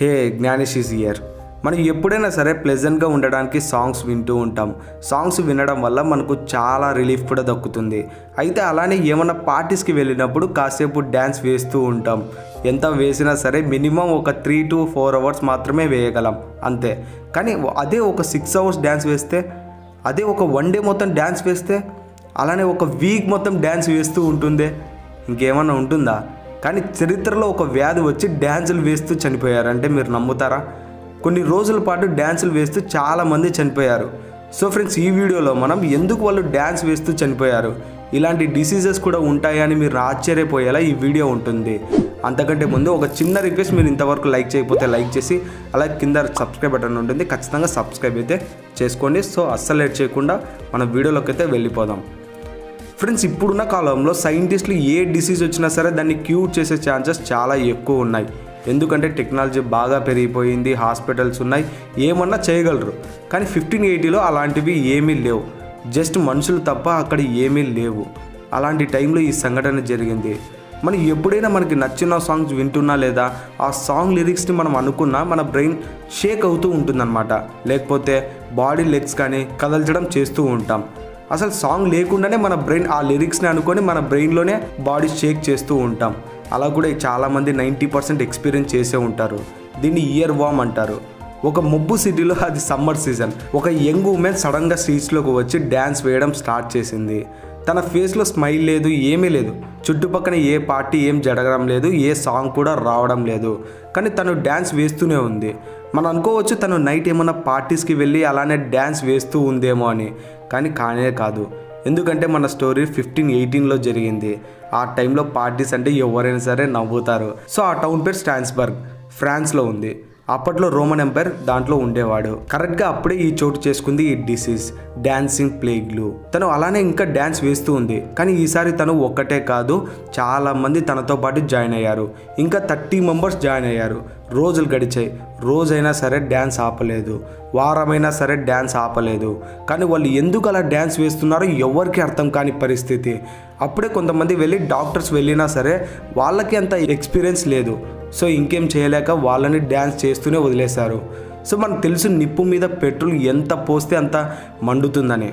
Hey Gyanesh is year మనం ఎప్పుడైనా సరే ప్లెజెంట్గా ఉండడానికి సాంగ్స్ వింటూ ఉంటాం. సాంగ్స్ వినడం వల్ల మనకు చాలా రిలీఫ్ కూడా దక్కుతుంది. అయితే అలానే ఏమైనా పార్టీస్కి వెళ్ళినప్పుడు కాసేపు డ్యాన్స్ వేస్తూ ఉంటాం. ఎంత వేసినా సరే మినిమం ఒక త్రీ టు ఫోర్ అవర్స్ మాత్రమే వేయగలం. అంతే. కానీ అదే ఒక సిక్స్ అవర్స్ డ్యాన్స్ వేస్తే అదే ఒక వన్ డే మొత్తం డ్యాన్స్ వేస్తే అలానే ఒక వీక్ మొత్తం డ్యాన్స్ వేస్తూ ఉంటుందే. ఇంకేమన్నా ఉంటుందా? కానీ చరిత్రలో ఒక వ్యాధి వచ్చి డ్యాన్సులు వేస్తూ చనిపోయారు. అంటే మీరు నమ్ముతారా? కొన్ని రోజుల పాటు డ్యాన్సులు వేస్తూ చాలామంది చనిపోయారు. సో ఫ్రెండ్స్ ఈ వీడియోలో మనం ఎందుకు వాళ్ళు డ్యాన్స్ వేస్తూ చనిపోయారు? ఇలాంటి డిసీజెస్ కూడా ఉంటాయని మీరు ఆశ్చర్యపోయేలా ఈ వీడియో ఉంటుంది. అంతకంటే ముందు ఒక చిన్న రిక్వెస్ట్ మీరు ఇంతవరకు లైక్ చేయకపోతే లైక్ చేసి అలాగే కింద సబ్స్క్రైబ్ బటన్ ఉంటుంది. ఖచ్చితంగా సబ్స్క్రైబ్ అయితే చేసుకోండి. సో అస్సలు లేట్ చేయకుండా మన వీడియోలోకి అయితే వెళ్ళిపోదాం. ఫ్రెండ్స్ ఇప్పుడున్న కాలంలో సైంటిస్టులు ఏ డిసీజ్ వచ్చినా సరే దాన్ని క్యూర్ చేసే ఛాన్సెస్ చాలా ఎక్కువ ఉన్నాయి. ఎందుకంటే టెక్నాలజీ బాగా పెరిగిపోయింది హాస్పిటల్స్ ఉన్నాయి ఏమన్నా చేయగలరు. కానీ ఫిఫ్టీన్ ఎయిటీలో అలాంటివి ఏమీ లేవు. జస్ట్ మనుషులు తప్ప అక్కడ ఏమీ లేవు. అలాంటి టైంలో ఈ సంఘటన జరిగింది. మనం ఎప్పుడైనా మనకి నచ్చిన సాంగ్స్ వింటున్నా లేదా ఆ సాంగ్ లిరిక్స్ని మనం అనుకున్నా మన బ్రెయిన్ షేక్ అవుతూ ఉంటుందన్నమాట. లేకపోతే బాడీ లెగ్స్ కానీ కదల్చడం చేస్తూ ఉంటాం. అసలు సాంగ్ లేకుండానే మన బ్రెయిన్ ఆ లిరిక్స్ని అనుకొని మన బ్రెయిన్లోనే బాడీ షేక్ చేస్తూ ఉంటాం. అలా కూడా చాలామంది నైంటీ పర్సెంట్ ఎక్స్పీరియన్స్ చేసే ఉంటారు. దీన్ని ఇయర్ వామ్ అంటారు. ఒక ముబ్బు సిటీలో అది సమ్మర్ సీజన్ ఒక యంగ్ ఉమెన్ సడన్గా స్ట్రీట్స్లోకి వచ్చి డ్యాన్స్ వేయడం స్టార్ట్ చేసింది. తన ఫేస్లో స్మైల్ లేదు ఏమీ లేదు. చుట్టుపక్కన ఏ పార్టీ ఏం జరగడం లేదు ఏ సాంగ్ కూడా రావడం లేదు. కానీ తను డ్యాన్స్ వేస్తూనే ఉంది. మనం అనుకోవచ్చు తను నైట్ ఏమైనా పార్టీస్కి వెళ్ళి అలానే డ్యాన్స్ వేస్తూ ఉందేమో అని. కానీ కానే కాదు. ఎందుకంటే మన స్టోరీ ఫిఫ్టీన్ ఎయిటీన్లో జరిగింది. ఆ టైంలో పార్టీస్ అంటే ఎవరైనా సరే నవ్వుతారు. సో ఆ టౌన్ పేరు స్టాన్స్బర్గ్ ఫ్రాన్స్లో ఉంది. అప్పట్లో రోమన్ ఎంపైర్ దాంట్లో ఉండేవాడు. కరెక్ట్గా అప్పుడే ఈ చోటు చేసుకుంది ఈ డిసీజ్ డాన్సింగ్ ప్లేగ్లు. తను అలానే ఇంకా డ్యాన్స్ వేస్తూ ఉంది. కానీ ఈసారి తను ఒక్కటే కాదు చాలా మంది తనతో పాటు జాయిన్ అయ్యారు. ఇంకా థర్టీ మెంబర్స్ జాయిన్ అయ్యారు. రోజులు గడిచాయి. రోజైనా సరే డ్యాన్స్ ఆపలేదు. వారమైనా సరే డ్యాన్స్ ఆపలేదు. కానీ వాళ్ళు ఎందుకు అలా డ్యాన్స్ వేస్తున్నారో ఎవరికి అర్థం కాని పరిస్థితి. అప్పుడే కొంతమంది వెళ్ళి డాక్టర్స్ వెళ్ళినా సరే వాళ్ళకి అంత ఎక్స్పీరియన్స్ లేదు. సో ఇంకేం చేయలేక వాళ్ళని డ్యాన్స్ చేస్తూనే వదిలేశారు. సో మనకు తెలుసు నిప్పు మీద పెట్రోల్ ఎంత పోస్తే అంత మండుతుందని.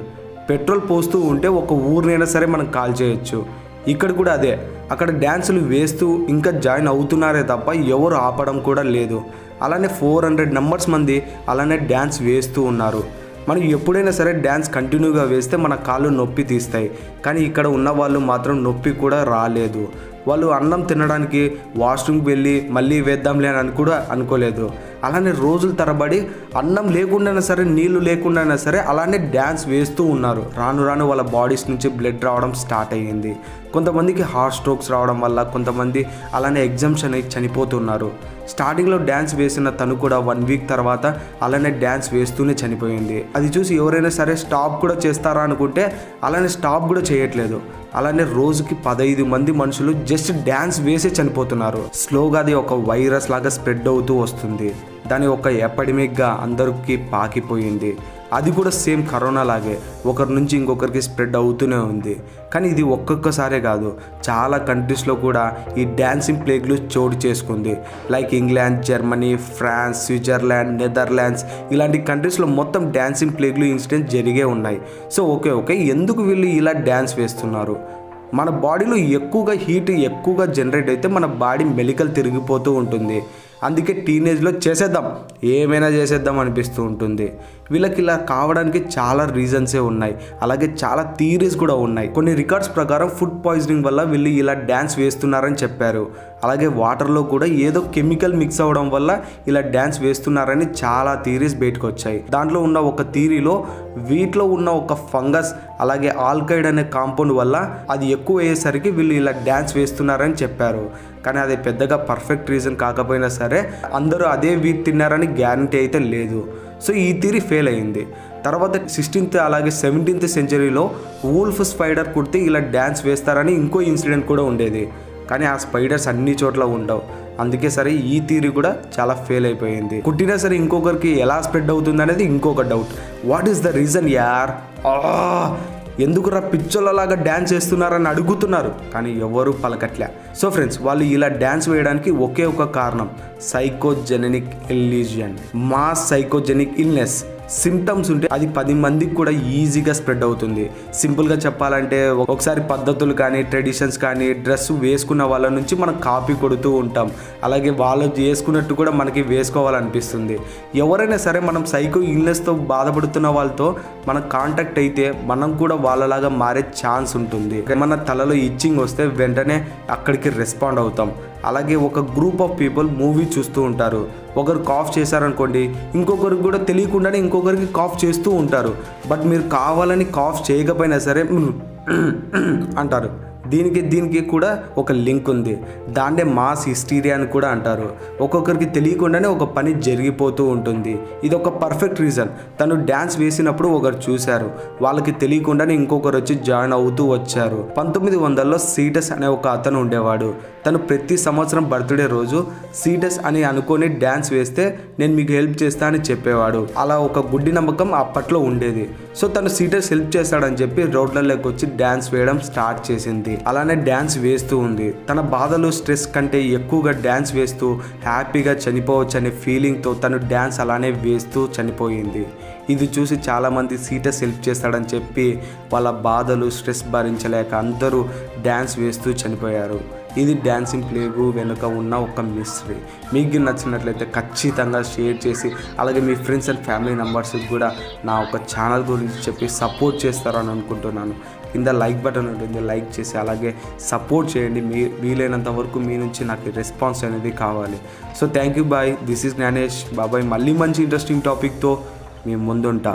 పెట్రోల్ పోస్తూ ఉంటే ఒక ఊరినైనా సరే మనం కాల్ చేయొచ్చు. ఇక్కడ కూడా అదే. అక్కడ డ్యాన్సులు వేస్తూ ఇంకా జాయిన్ అవుతున్నారే తప్ప ఎవరు ఆపడం కూడా లేదు. అలానే ఫోర్ హండ్రెడ్ నెంబర్స్ మంది అలానే డ్యాన్స్ వేస్తూ ఉన్నారు. మనం ఎప్పుడైనా సరే డ్యాన్స్ కంటిన్యూగా వేస్తే మన కాళ్ళు నొప్పి తీస్తాయి. కానీ ఇక్కడ ఉన్న వాళ్ళు మాత్రం నొప్పి కూడా రాలేదు. వాళ్ళు అన్నం తినడానికి వాష్రూమ్కి వెళ్ళి మళ్ళీ వేద్దాంలే అని కూడా అనుకోలేదు. అలానే రోజుల తరబడి అన్నం లేకుండానే సరే నీళ్ళు లేకుండానే సరే అలానే డ్యాన్స్ వేస్తూ ఉన్నారు. రాను రాను వాళ్ళ బాడీస్ నుంచి బ్లడ్ రావడం స్టార్ట్ అయ్యింది. కొంతమందికి హార్ట్ స్ట్రోక్స్ రావడం వల్ల కొంతమంది అలానే ఎగ్జామ్షన్ అయి చనిపోతున్నారు. స్టార్టింగ్లో డ్యాన్స్ వేసిన తను కూడా వన్ వీక్ తర్వాత అలానే డ్యాన్స్ వేస్తూనే చనిపోయింది. అది చూసి ఎవరైనా సరే స్టాప్ కూడా చేస్తారా అనుకుంటే అలానే స్టాప్ కూడా చేయట్లేదు. అలానే రోజుకి పదహైదు మంది మనుషులు జస్ట్ డ్యాన్స్ వేసే చనిపోతున్నారు. స్లోగా అది ఒక వైరస్ లాగా స్ప్రెడ్ అవుతూ వస్తుంది. దాని ఒక ఎపడమిక్గా అందరికి పాకిపోయింది. అది కూడా సేమ్ కరోనా లాగే. ఒకరి నుంచి ఇంకొకరికి స్ప్రెడ్ అవుతూనే ఉంది. కానీ ఇది ఒక్కొక్కసారే కాదు. చాలా కంట్రీస్లో కూడా ఈ డ్యాన్సింగ్ ప్లేగ్లు చోటు చేసుకుంది. Like England Germany France Switzerland Netherlands ఇలాంటి కంట్రీస్లో మొత్తం డ్యాన్సింగ్ ప్లేగ్లు ఇన్సిడెంట్స్ జరిగే ఉన్నాయి. సో ఓకే ఓకే ఎందుకు వీళ్ళు ఇలా డ్యాన్స్ వేస్తున్నారు? మన బాడీలో ఎక్కువగా హీట్ ఎక్కువగా జనరేట్ అయితే మన బాడీ మెలికలు తిరిగిపోతూ ఉంటుంది. అందుకే టీనేజ్లో చేసేద్దాం. ఏమైనా చేసేద్దాం అనిపిస్తూ ఉంటుంది. వీళ్ళకి ఇలా కావడానికి చాలా రీజన్సే ఉన్నాయి. అలాగే చాలా థీరీస్ కూడా ఉన్నాయి. కొన్ని రికార్డ్స్ ప్రకారం ఫుడ్ పాయిజనింగ్ వల్ల వీళ్ళు ఇలా డ్యాన్స్ వేస్తున్నారని చెప్పారు. అలాగే వాటర్లో కూడా ఏదో కెమికల్ మిక్స్ అవ్వడం వల్ల ఇలా డ్యాన్స్ వేస్తున్నారని చాలా థీరీస్ బయటకు వచ్చాయి దాంట్లో ఉన్న ఒక థీరీలో వీటిలో ఉన్న ఒక ఫంగస్ అలాగే ఆల్కైడ్ అనే కాంపౌండ్ వల్ల అది ఎక్కువ అయ్యేసరికి వీళ్ళు ఇలా డ్యాన్స్ వేస్తున్నారని చెప్పారు. కానీ అది పెద్దగా పర్ఫెక్ట్ రీజన్ కాకపోయినా సరే అందరూ అదే వీట్ తిన్నారని గ్యారంటీ అయితే లేదు. సో ఈ థీరీ ఫెయిల్ అయింది. తర్వాత సిక్స్టీన్త్ అలాగే సెవెంటీన్త్ సెంచరీలో వూల్ఫ్ స్పైడర్ కుడితే ఇలా డ్యాన్స్ వేస్తారని ఇంకో ఇన్సిడెంట్ కూడా ఉండేది. కానీ ఆ స్పైడర్స్ అన్ని చోట్ల ఉండవు. అందుకే సరే ఈ థీరీ కూడా చాలా ఫెయిల్ అయిపోయింది. కుట్టినా సరే ఇంకొకరికి ఎలా స్ప్రెడ్ అవుతుంది అనేది ఇంకొక doubt. What is the reason యార్? ఎందుకురా పిచ్చోళ్ళలాగా డ్యాన్స్ చేస్తున్నారని అడుగుతున్నారు. కానీ ఎవరు పలకట్లే. సో ఫ్రెండ్స్ వాళ్ళు ఇలా డ్యాన్స్ వేయడానికి ఒకే ఒక కారణం. సైకోజెనెనిక్ ఇల్లీజియన్ మాస్ సైకోజెనిక్ ఇల్నెస్. సిమ్టమ్స్ ఉంటే అది పది మందికి కూడా ఈజీగా స్ప్రెడ్ అవుతుంది. సింపుల్గా చెప్పాలంటే ఒకసారి పద్ధతులు కానీ ట్రెడిషన్స్ కానీ డ్రెస్ వేసుకున్న వాళ్ళ నుంచి మనం కాపీ కొడుతూ ఉంటాం. అలాగే వాళ్ళు వేసుకున్నట్టు కూడా మనకి వేసుకోవాలనిపిస్తుంది. ఎవరైనా సరే మనం సైకో ఇల్నెస్తో బాధపడుతున్న వాళ్ళతో మనం కాంటాక్ట్ అయితే మనం కూడా వాళ్ళలాగా మారే ఛాన్స్ ఉంటుంది. మన తలలో ఇచ్చింగ్ వస్తే వెంటనే అక్కడికి రెస్పాండ్ అవుతాం. అలాగే ఒక గ్రూప్ ఆఫ్ పీపుల్ మూవీ చూస్తూ ఉంటారు. ఒకరు కాఫ్ చేశారనుకోండి ఇంకొకరికి కూడా తెలియకుండానే ఇంకొకరికి కాఫ్ చేస్తూ ఉంటారు. బట్ మీరు కావాలని కాఫ్ చేయకపోయినా సరే అంటారు. దీనికి దీనికి కూడా ఒక లింక్ ఉంది. దాన్నే మాస్ హిస్టీరియా అని కూడా అంటారు. ఒక్కొక్కరికి తెలియకుండానే ఒక పని జరిగిపోతూ ఉంటుంది. ఇది ఒక పర్ఫెక్ట్ రీజన్ తను డ్యాన్స్ వేసినప్పుడు ఒకరు చూశారు. వాళ్ళకి తెలియకుండానే ఇంకొకరు వచ్చి జాయిన్ అవుతూ వచ్చారు. పంతొమ్మిది వందల్లో సీటస్ అనే ఒక అతను ఉండేవాడు. తను ప్రతి సంవత్సరం బర్త్డే రోజు సీటస్ అని అనుకొని డ్యాన్స్ వేస్తే నేను మీకు హెల్ప్ చేస్తా అని చెప్పేవాడు. అలా ఒక గుడ్డి నమ్మకం అప్పట్లో ఉండేది. సో తను సీటస్ హెల్ప్ చేస్తాడని చెప్పి రోడ్లలోకి వచ్చి డ్యాన్స్ వేయడం స్టార్ట్ చేసింది. అలానే డ్యాన్స్ వేస్తూ ఉంది. తన బాధలు స్ట్రెస్ కంటే ఎక్కువగా డ్యాన్స్ వేస్తూ హ్యాపీగా చనిపోవచ్చు అనే ఫీలింగ్తో తను డ్యాన్స్ అలానే వేస్తూ చనిపోయింది. ఇది చూసి చాలామంది సీటస్ హెల్ప్ చేస్తాడని చెప్పి వాళ్ళ బాధలు స్ట్రెస్ భరించలేక అందరూ డ్యాన్స్ వేస్తూ చనిపోయారు. ఇది డ్యాన్సింగ్ ప్లేగు వెనుక ఉన్న ఒక మిస్టరీ. మీకు నచ్చినట్లయితే ఖచ్చితంగా షేర్ చేసి అలాగే మీ ఫ్రెండ్స్ అండ్ ఫ్యామిలీ మెంబర్స్కి కూడా నా ఒక ఛానల్ గురించి చెప్పి సపోర్ట్ చేస్తారని అనుకుంటున్నాను. కింద లైక్ బటన్ ఉంటుంది. లైక్ చేసి అలాగే సపోర్ట్ చేయండి. మీ వీలైనంత వరకు మీ నుంచి నాకు రెస్పాన్స్ అనేది కావాలి. So thank you bye. This is Gyanesh. బాబాయ్ మళ్ళీ మంచి ఇంట్రెస్టింగ్ టాపిక్తో మేము ముందుంటా.